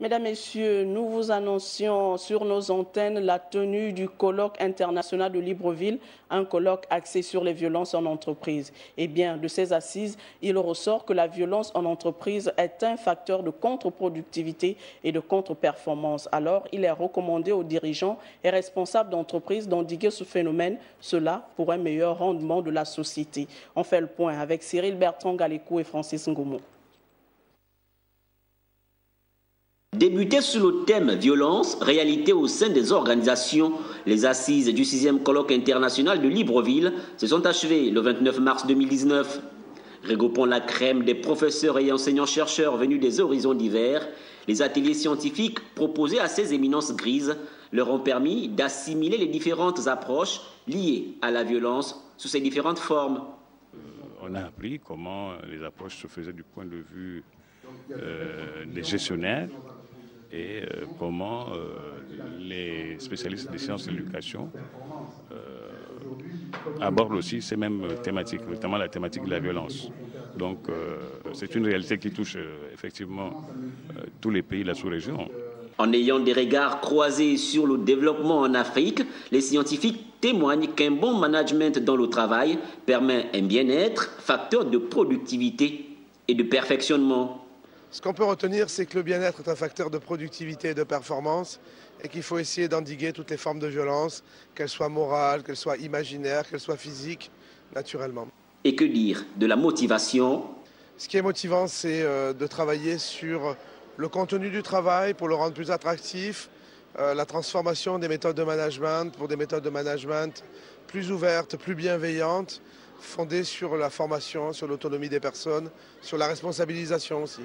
Mesdames, Messieurs, nous vous annoncions sur nos antennes la tenue du colloque international de Libreville, un colloque axé sur les violences en entreprise. Eh bien, de ces assises, il ressort que la violence en entreprise est un facteur de contre-productivité et de contre-performance. Alors, il est recommandé aux dirigeants et responsables d'entreprises d'endiguer ce phénomène, cela pour un meilleur rendement de la société. On fait le point avec Cyril Bertrand Galéco et Francis Ngoumou. Débuté sous le thème violence, réalité au sein des organisations, les assises du 6e colloque international de Libreville se sont achevées le 29 mars 2019. Regroupant la crème des professeurs et enseignants-chercheurs venus des horizons divers, les ateliers scientifiques proposés à ces éminences grises leur ont permis d'assimiler les différentes approches liées à la violence sous ses différentes formes. On a appris comment les approches se faisaient du point de vue euh, des gestionnaires, et euh, comment euh, les spécialistes des sciences de l'éducation euh, abordent aussi ces mêmes thématiques, notamment la thématique de la violence. Donc c'est une réalité qui touche effectivement tous les pays de la sous-région. En ayant des regards croisés sur le développement en Afrique, les scientifiques témoignent qu'un bon management dans le travail permet un bien-être, facteur de productivité et de perfectionnement. Ce qu'on peut retenir, c'est que le bien-être est un facteur de productivité et de performance et qu'il faut essayer d'endiguer toutes les formes de violence, qu'elles soient morales, qu'elles soient imaginaires, qu'elles soient physiques, naturellement. Et que dire de la motivation? Ce qui est motivant, c'est euh, de travailler sur le contenu du travail pour le rendre plus attractif, euh, la transformation des méthodes de management pour des méthodes de management plus ouvertes, plus bienveillantes, fondées sur la formation, sur l'autonomie des personnes, sur la responsabilisation aussi.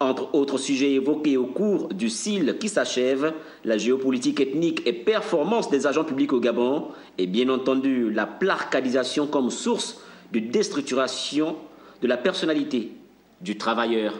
Entre autres sujets évoqués au cours du CIL qui s'achève, la géopolitique ethnique et performance des agents publics au Gabon et bien entendu la plarcadisation comme source de déstructuration de la personnalité du travailleur.